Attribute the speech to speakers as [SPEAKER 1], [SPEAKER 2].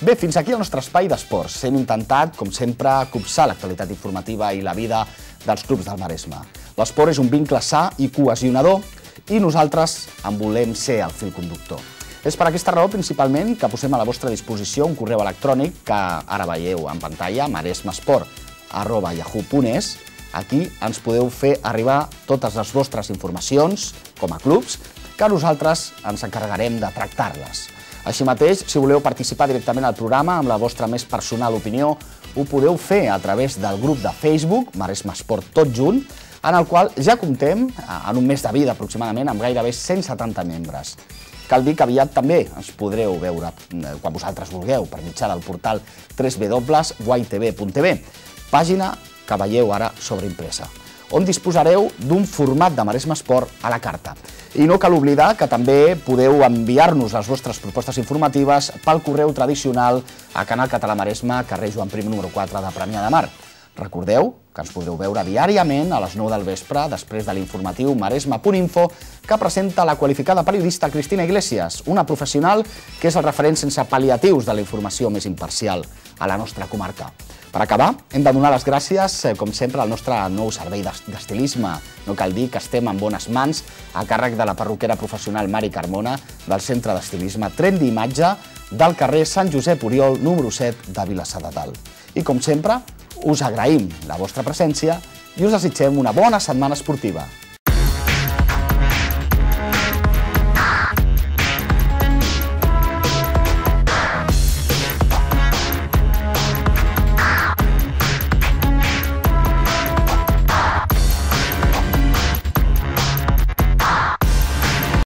[SPEAKER 1] Bé, fins aquí el nostre espai d'esports. Hem intentat, com sempre, copsar l'actualitat informativa i la vida dels clubs del Maresme. L'esport és un vincle sa i cohesionador i nosaltres en volem ser el fil conductor. És per aquesta raó, principalment, que posem a la vostra disposició un correu electrònic que ara veieu en pantalla, maresmesport.yahoo.es. Aquí ens podeu fer arribar totes les vostres informacions, com a clubs, que nosaltres ens encarregarem de tractar-les. Així mateix, si voleu participar directament al programa amb la vostra més personal opinió, ho podeu fer a través del grup de Facebook, Maresme Esport Tot Junt, en el qual ja comptem, en un mes de vida aproximadament, amb gairebé 170 membres. Cal dir que aviat també ens podreu veure, eh, quan vosaltres vulgueu, per mitjà del portal www.guaitv.tv, pàgina que veieu ara sobreimpresa, on disposareu d'un format de Maresme Esport a la carta. I no cal oblidar que també podeu enviar-nos les vostres propostes informatives pel correu tradicional a Canal Català Maresme, carrer Joan Prim número 4 de Premià de Mar. Recordeu que ens podreu veure diàriament a les 9 del vespre, després de l'informatiu maresma.info, que presenta la qualificada periodista Cristina Iglesias, una professional que és el referent sense pal·liatius de la informació més imparcial a la nostra comarca. Per acabar, hem de donar les gràcies, eh, com sempre, al nostre nou servei d'estilisme. No cal dir que estem en bones mans a càrrec de la perruquera professional Mari Carmona del Centre d'Estilisme Trendy Imatge del carrer Sant Josep Oriol, número 7 de Vilassar de Dalt. I com sempre, us agraïm la vostra presència i us desitgem una bona setmana esportiva.